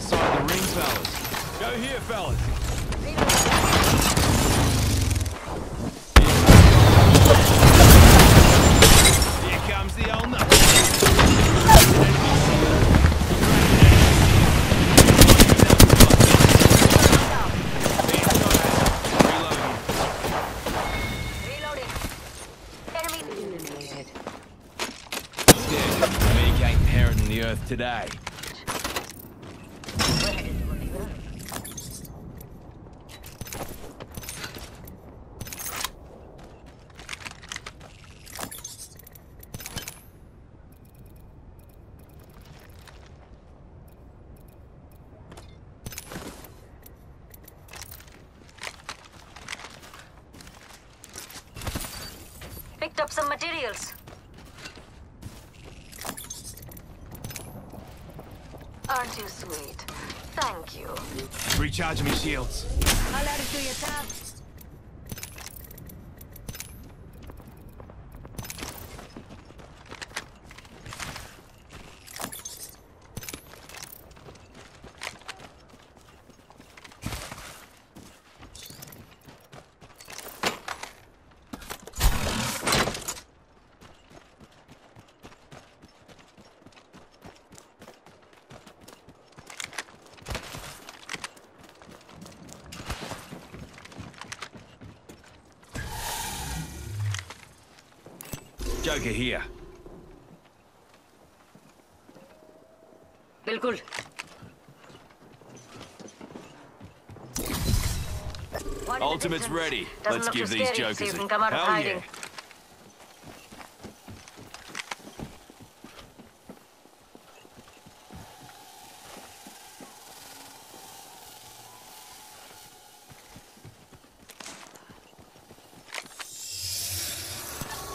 inside the ring, fellas. Go here, fellas. Here comes the old nut. Reloading. Reloading. Enemy eliminated. Dead. Meek ain't inheriting the earth today. We're headed to Bolívar. Picked up some materials. Aren't you sweet? Thank you. Recharge me shields. I'll add it to your tab. Joker here. बिल्कुल Watch the Ultimate's distance. ready. Doesn't Let's look give too these scary. See jokers if we a can come out of hell hiding. yeah.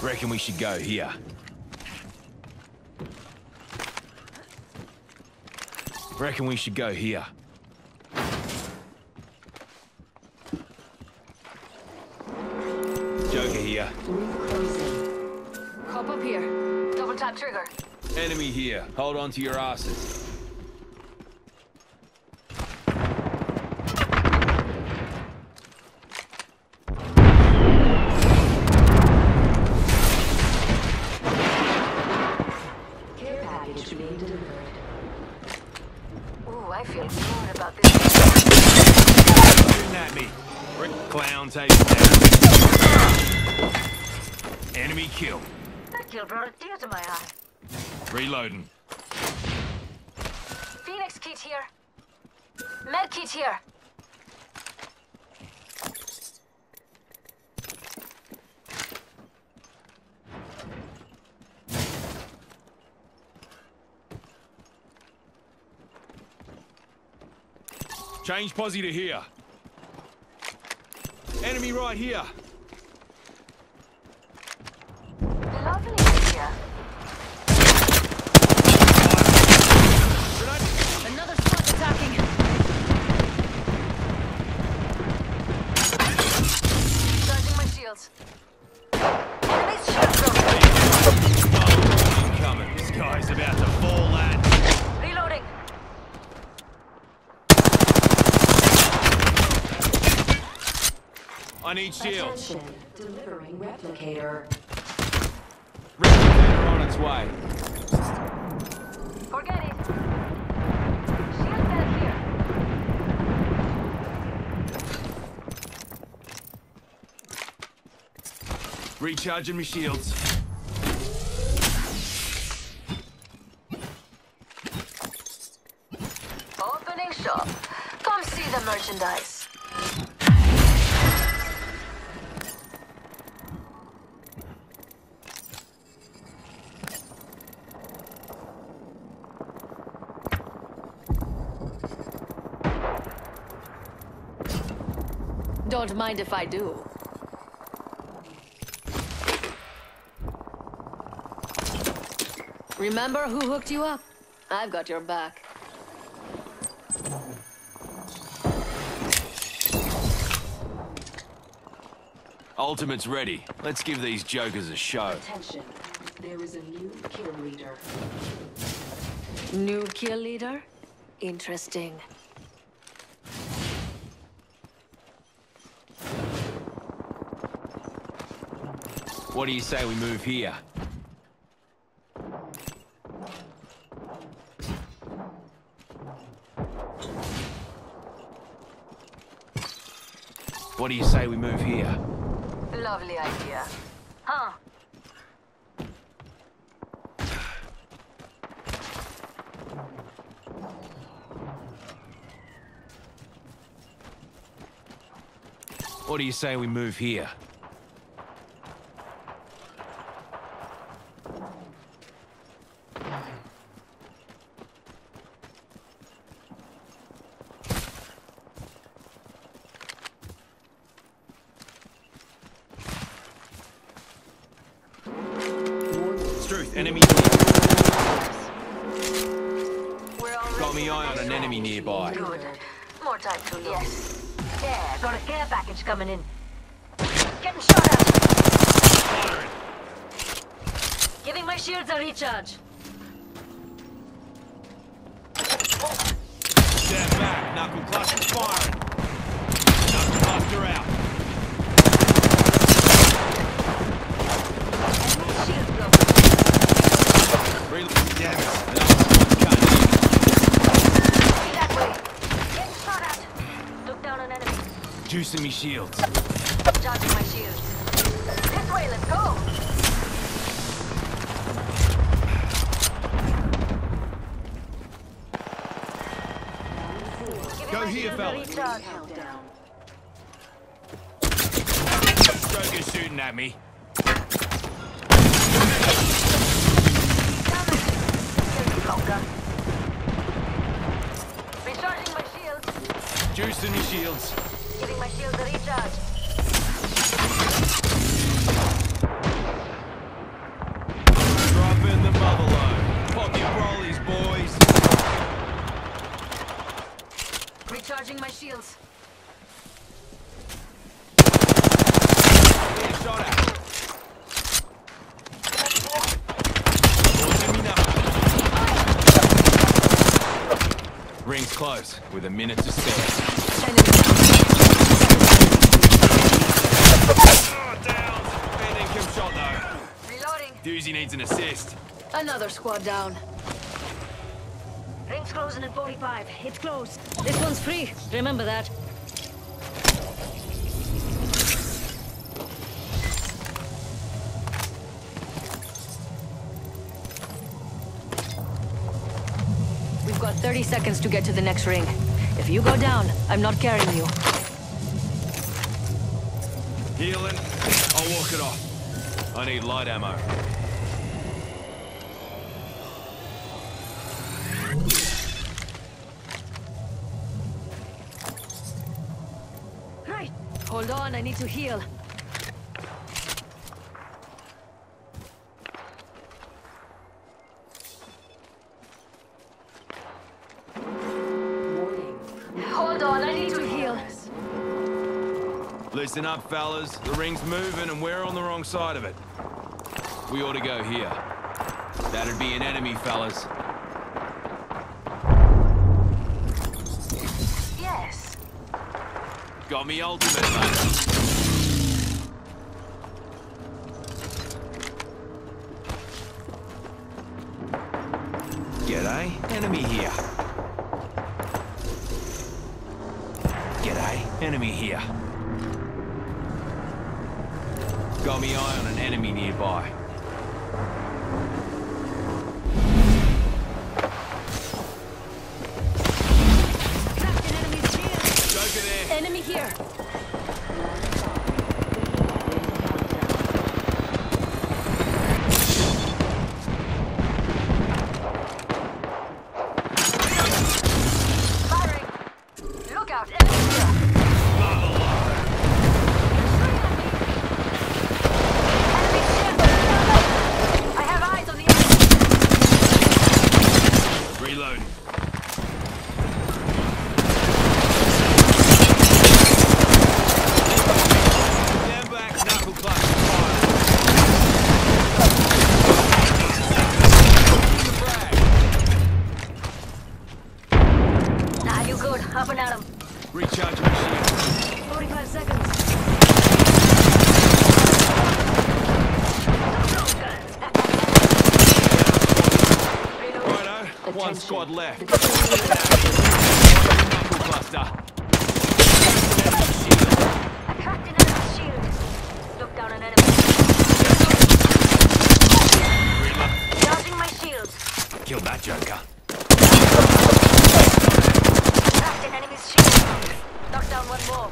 Reckon we should go here. Reckon we should go here. Joker here. Hop up here. Double tap trigger. Enemy here. Hold on to your asses. Care package being delivered. Ooh, I feel good about this. Shooting at me. Rick Clown takes down. Enemy kill. That kill brought a tear to my eye. Reloading. Phoenix kit here. Med kit here. Change posse to here. Enemy right here. Lovely here. Another squad attacking. Charging my shields. Enemy's shield broken. Oh, incoming. This guy's about to fall at. Reloading. I need shields. Attention, delivering replicator. Replicator on its way. Forget it. Shield bed here. Recharging my shields. Opening shop. Come see the merchandise. Don't mind if I do. Remember who hooked you up? I've got your back. Ultimate's ready. Let's give these jokers a show. Attention, there is a new kill leader. New kill leader? Interesting. What do you say we move here? What do you say we move here? Lovely idea. Huh? What do you say we move here? Enemy We're Got me eye on an enemy nearby. Good. More time to look. Yes. Yeah, got a care package coming in. Getting shot at. Firing. Giving my shields a recharge. Stand back. Knuckle cluster firing. Knuckle cluster out. Shield broken. Reload. Damn it. Another squad cutting in. That way. Getting shot at. Took down an enemy. Juicing me shields. Charging my shields. This way, let's go. Go here, shields a fellas. recharge. Stroker's shooting at me. Damn it. Here's the blocker. Recharging my. Juicing shields. Giving my shields a recharge. Dropping the mother load. Pop your brollies, boys. Recharging my shields. Getting shot at. Boys, give me nothing. Ring's close, with a minute to spare. Oh, down. Man income shot though. Reloading. Doozy needs an assist. Another squad down. Ring's closing at 45. It's close. This one's free. Remember that. We've got 30 seconds to get to the next ring. If you go down, I'm not carrying you. Healing. I'll walk it off. I need light ammo. Hold on, I need to heal. Hold on, I need to heal. Listen up, fellas. The ring's moving and we're on the wrong side of it. We ought to go here. That'd be an enemy, fellas. Got me ultimate, mate. G'day. Enemy here. G'day. Enemy here. Got me eye on an enemy nearby. Enemy here. Firing. Look out, enemy here. Enemy shield. I have eyes on the enemy. Reloading. good. Up and at 'em. Recharge my shield. 45 seconds. Righto, one squad left. The defending Knuckle cluster. I cracked an shield. Took down an enemy. Charging my shield. Kill that joker. Cracked an enemy's shield. Knocked down one more.